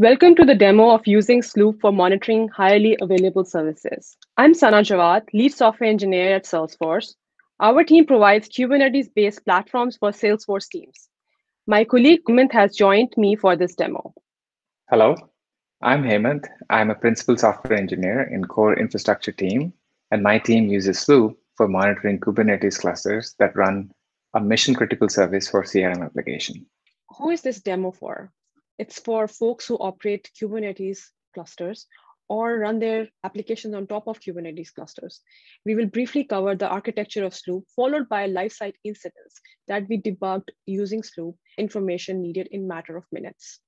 Welcome to the demo of using Sloop for monitoring highly available services. I'm Sana Jawad, lead software engineer at Salesforce. Our team provides Kubernetes-based platforms for Salesforce teams. My colleague Hemanth has joined me for this demo. Hello, I'm Hemanth. I'm a principal software engineer in core infrastructure team, and my team uses Sloop for monitoring Kubernetes clusters that run a mission critical service for CRM application. Who is this demo for? It's for folks who operate Kubernetes clusters or run their applications on top of Kubernetes clusters. We will briefly cover the architecture of Sloop, followed by a live site incidents that we debugged using Sloop, information needed in matter of minutes.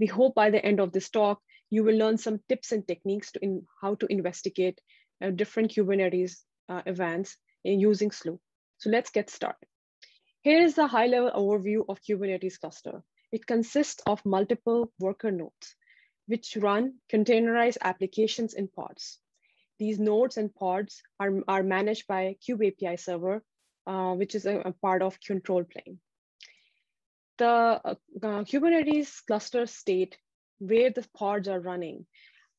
We hope by the end of this talk, you will learn some tips and techniques to in how to investigate uh, different Kubernetes uh, events in using Sloop. So let's get started. Here is the high level overview of Kubernetes cluster. It consists of multiple worker nodes, which run containerized applications in pods. These nodes and pods are, are managed by Kube API server, uh, which is a, a, part of control plane. The uh, uh, Kubernetes cluster state where the pods are running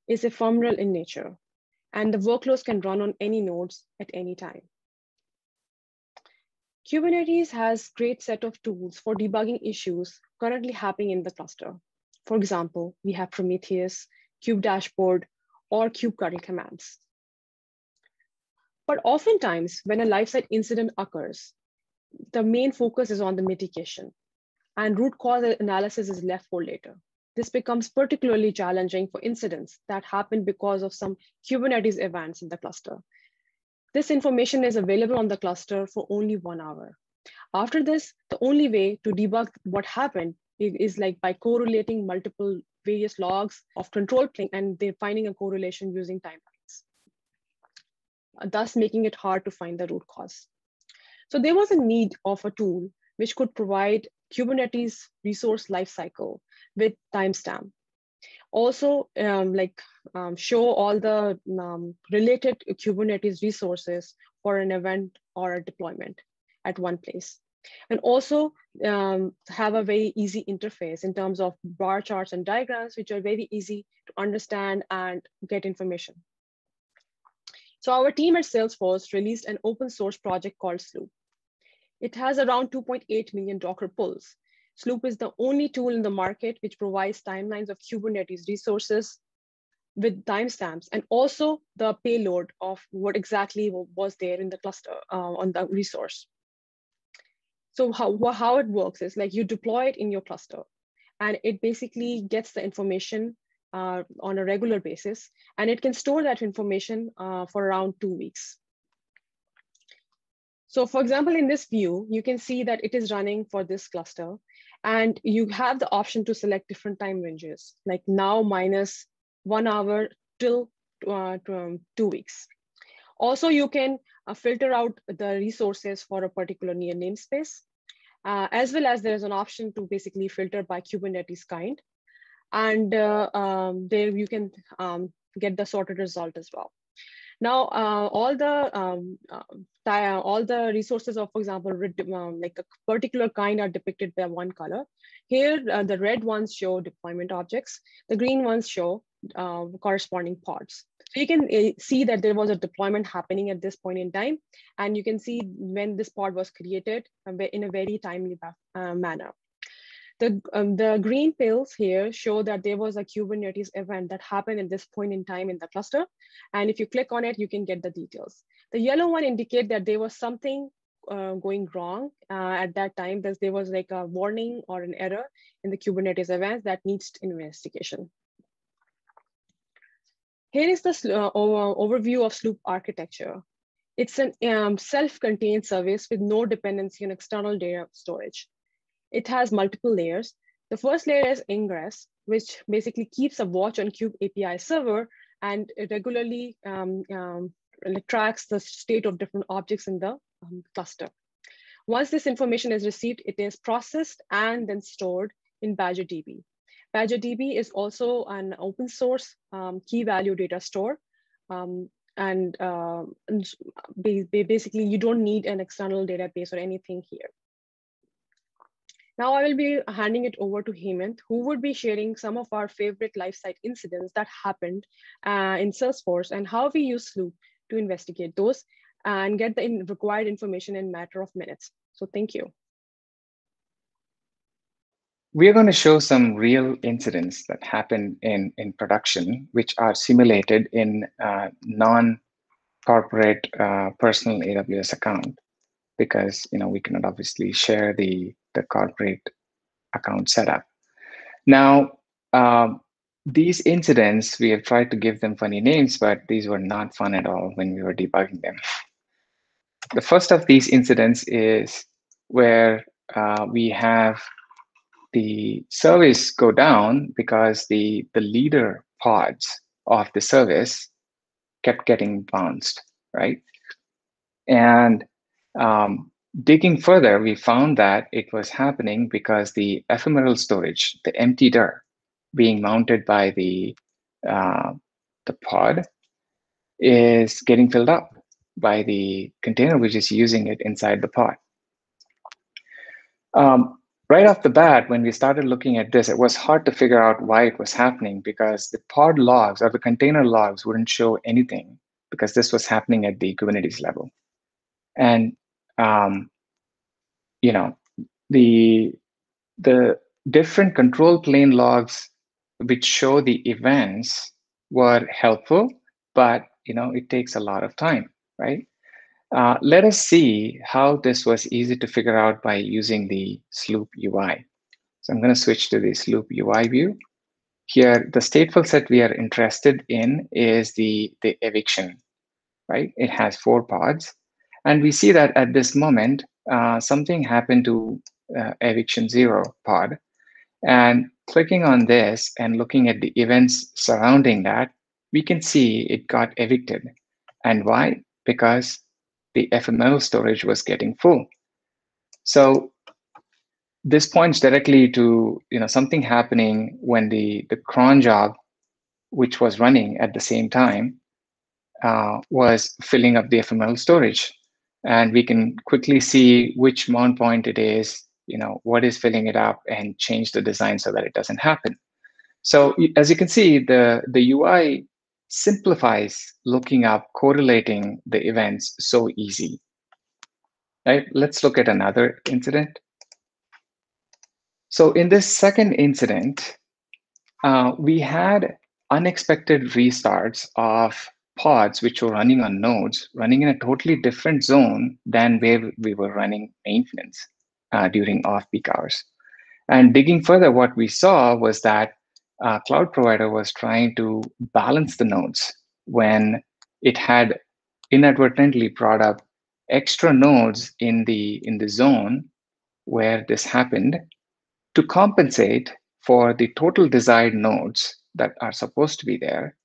is ephemeral in nature, and the workloads can run on any nodes at any time. Kubernetes has great set of tools for debugging issues currently happening in the cluster. For example, we have Prometheus, Kube Dashboard, or kubectl commands. But oftentimes, when a live site incident occurs, the main focus is on the mitigation, and root cause analysis is left for later. This becomes particularly challenging for incidents that happen because of some Kubernetes events in the cluster, this information is available on the cluster for only one hour. After this, the only way to debug what happened is like by correlating multiple various logs of control plane and they're finding a correlation using timelines, thus making it hard to find the root cause. So there was a need of a tool which could provide Kubernetes resource lifecycle with timestamp also um, like um, show all the um, related Kubernetes resources for an event or a deployment at one place. And also um, have a very easy interface in terms of bar charts and diagrams, which are very easy to understand and get information. So our team at Salesforce released an open source project called Sloop. It has around 2.8 million Docker pulls Sloop is the only tool in the market which provides timelines of Kubernetes resources with timestamps and also the payload of what exactly was there in the cluster uh, on the resource. So how, how it works is like you deploy it in your cluster and it basically gets the information uh, on a regular basis and it can store that information uh, for around two weeks. So for example, in this view, you can see that it is running for this cluster and you have the option to select different time ranges, like now minus one hour till uh, um, two weeks. Also, you can uh, filter out the resources for a particular near namespace, uh, as well as there's an option to basically filter by Kubernetes kind. And uh, um, there you can um, get the sorted result as well. Now, uh, all the um, uh, all the resources of, for example, um, like a particular kind are depicted by one color. Here, uh, the red ones show deployment objects. The green ones show uh, corresponding pods. So you can uh, see that there was a deployment happening at this point in time, and you can see when this pod was created uh, in a very timely manner. The, um, the green pills here show that there was a Kubernetes event that happened at this point in time in the cluster. And if you click on it, you can get the details. The yellow one indicate that there was something uh, going wrong uh, at that time, that there was like a warning or an error in the Kubernetes events that needs investigation. Here is the uh, overview of Sloop architecture. It's a um, self-contained service with no dependency on external data storage. It has multiple layers. The first layer is ingress, which basically keeps a watch on Kube API server and it regularly um, um, tracks the state of different objects in the um, cluster. Once this information is received, it is processed and then stored in BadgerDB. BadgerDB is also an open source um, key value data store. Um, and, uh, and basically, you don't need an external database or anything here. Now I will be handing it over to Hemanth, who would be sharing some of our favorite live site incidents that happened uh, in Salesforce and how we use Sloop to investigate those and get the in required information in matter of minutes. So thank you. We are going to show some real incidents that happen in, in production, which are simulated in uh, non-corporate uh, personal AWS account, because you know we cannot obviously share the, the corporate account setup. Now, um, these incidents, we have tried to give them funny names, but these were not fun at all when we were debugging them. The first of these incidents is where uh, we have the service go down because the, the leader pods of the service kept getting bounced, right? And um, digging further, we found that it was happening because the ephemeral storage, the empty dir, being mounted by the uh, the pod, is getting filled up by the container which is using it inside the pod. Um, right off the bat, when we started looking at this, it was hard to figure out why it was happening because the pod logs or the container logs wouldn't show anything because this was happening at the Kubernetes level. And um, you know, the the different control plane logs which show the events were helpful, but you know, it takes a lot of time right? Uh, let us see how this was easy to figure out by using the Sloop UI. So I'm going to switch to the Sloop UI view. Here, the stateful set we are interested in is the, the eviction, right? It has four pods. And we see that at this moment, uh, something happened to uh, eviction zero pod. And clicking on this and looking at the events surrounding that, we can see it got evicted. And why? because the ephemeral storage was getting full. So this points directly to you know something happening when the the cron job, which was running at the same time, uh, was filling up the ephemeral storage, and we can quickly see which mount point it is, you know what is filling it up, and change the design so that it doesn't happen. So as you can see, the the UI simplifies looking up correlating the events so easy. Right? Let's look at another incident. So in this second incident, uh, we had unexpected restarts of pods which were running on nodes, running in a totally different zone than where we were running maintenance uh, during off-peak hours. And digging further, what we saw was that uh, cloud provider was trying to balance the nodes when it had inadvertently brought up extra nodes in the in the zone where this happened to compensate for the total desired nodes that are supposed to be there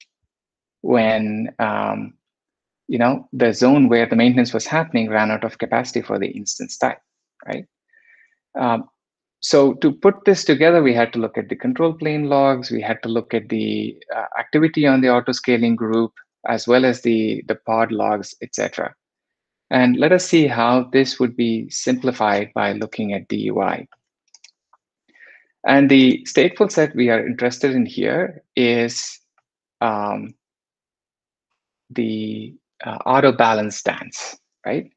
when um, you know the zone where the maintenance was happening ran out of capacity for the instance type right um, so to put this together, we had to look at the control plane logs. We had to look at the uh, activity on the auto-scaling group, as well as the, the pod logs, etc. And let us see how this would be simplified by looking at the UI. And the stateful set we are interested in here is um, the uh, auto balance stance, right?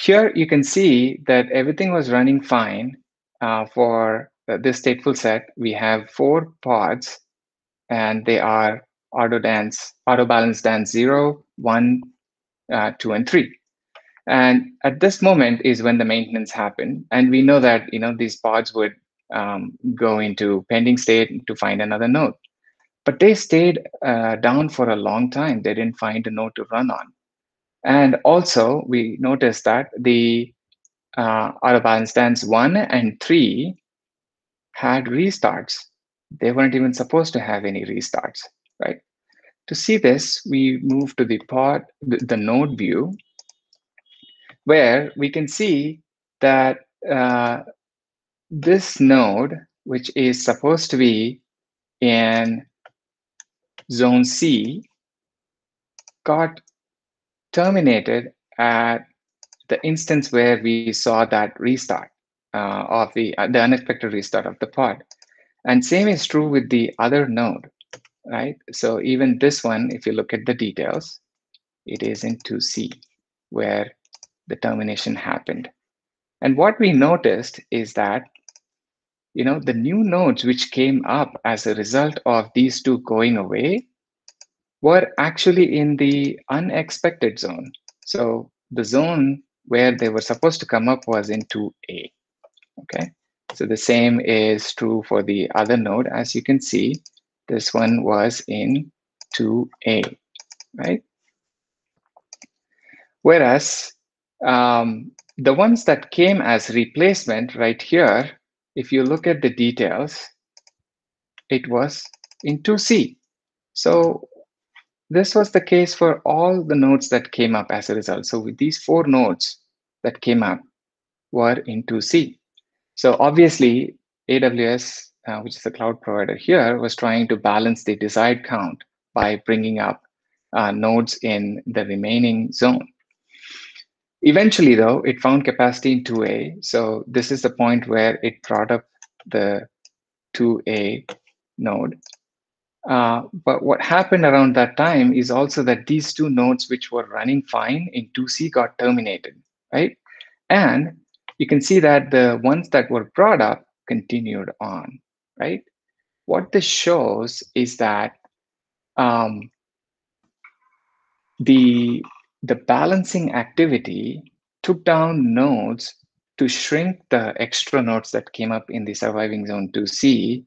Here you can see that everything was running fine uh, for this stateful set, we have four pods, and they are auto dance, auto balance dance zero, one, uh, two, and three. And at this moment is when the maintenance happened, and we know that you know these pods would um, go into pending state to find another node, but they stayed uh, down for a long time. They didn't find a node to run on, and also we noticed that the uh, balance dance one and three had restarts. They weren't even supposed to have any restarts, right? To see this, we move to the pod, the, the node view, where we can see that uh, this node, which is supposed to be in zone C, got terminated at the instance where we saw that restart. uh, of the, uh, the unexpected restart of the pod. And same is true with the other node, right? So even this one, if you look at the details, it is in 2C where the termination happened. And what we noticed is that you know, the new nodes which came up as a result of these two going away were actually in the unexpected zone. So the zone where they were supposed to come up was in 2A, okay? So the same is true for the other node. As you can see, this one was in 2A, right? Whereas um, the ones that came as replacement right here, if you look at the details, it was in 2C. So this was the case for all the nodes that came up as a result. So with these four nodes that came up were in 2C. So obviously, AWS, uh, which is the cloud provider here, was trying to balance the desired count by bringing up uh, nodes in the remaining zone. Eventually, though, it found capacity in 2A. So this is the point where it brought up the 2A node. Uh, but what happened around that time is also that these two nodes, which were running fine in 2C, got terminated, right? And you can see that the ones that were brought up continued on, right? What this shows is that um, the the balancing activity took down nodes to shrink the extra nodes that came up in the surviving zone 2C.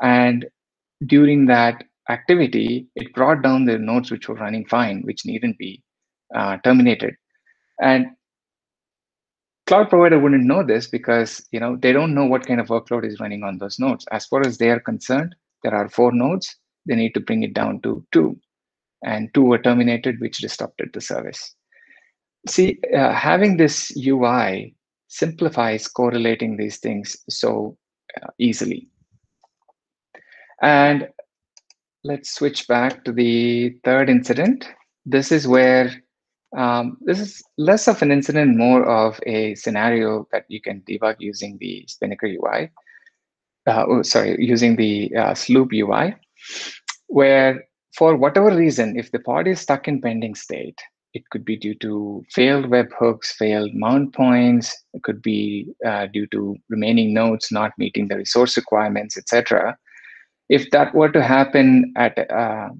And during that activity, it brought down the nodes which were running fine, which needn't be uh, terminated. And cloud provider wouldn't know this because you know they don't know what kind of workload is running on those nodes. As far as they are concerned, there are four nodes. They need to bring it down to two and two were terminated, which disrupted the service. See, uh, having this UI simplifies correlating these things so uh, easily. And let's switch back to the third incident. This is where um, this is less of an incident, more of a scenario that you can debug using the Spinnaker UI. Uh, oh, sorry, using the uh, Sloop UI, where for whatever reason, if the pod is stuck in pending state, it could be due to failed webhooks, failed mount points. It could be uh, due to remaining nodes not meeting the resource requirements, etc. If that were to happen at uh,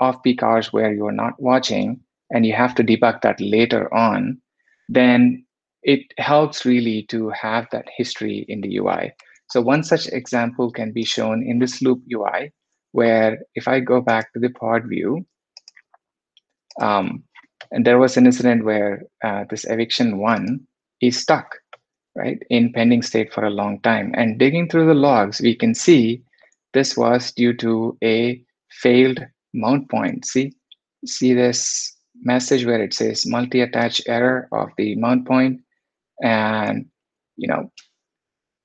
off-peak hours where you are not watching and you have to debug that later on, then it helps really to have that history in the UI. So one such example can be shown in this Sloop UI, where if I go back to the pod view, um, and there was an incident where uh, this eviction one is stuck, right, in pending state for a long time. And digging through the logs, we can see this was due to a failed mount point. See, see this message where it says multi-attach error of the mount point, and you know,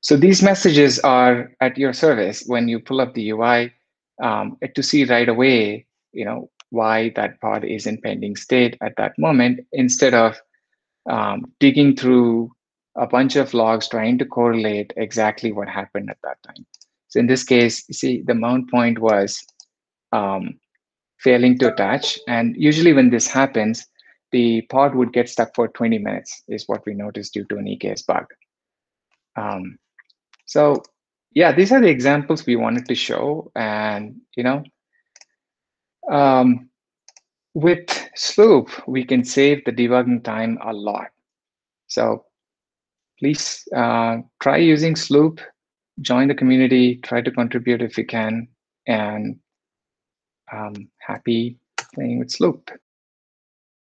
so these messages are at your service when you pull up the UI um, to see right away, you know, why that pod is in pending state at that moment, instead of um, digging through a bunch of logs trying to correlate exactly what happened at that time. So in this case, you see the mount point was um, failing to attach. And usually when this happens, the pod would get stuck for 20 minutes is what we noticed due to an EKS bug. Um, so yeah, these are the examples we wanted to show. And, you know, um, with Sloop, we can save the debugging time a lot. So please uh, try using Sloop, join the community, try to contribute if you can, and um, happy playing with Sloop.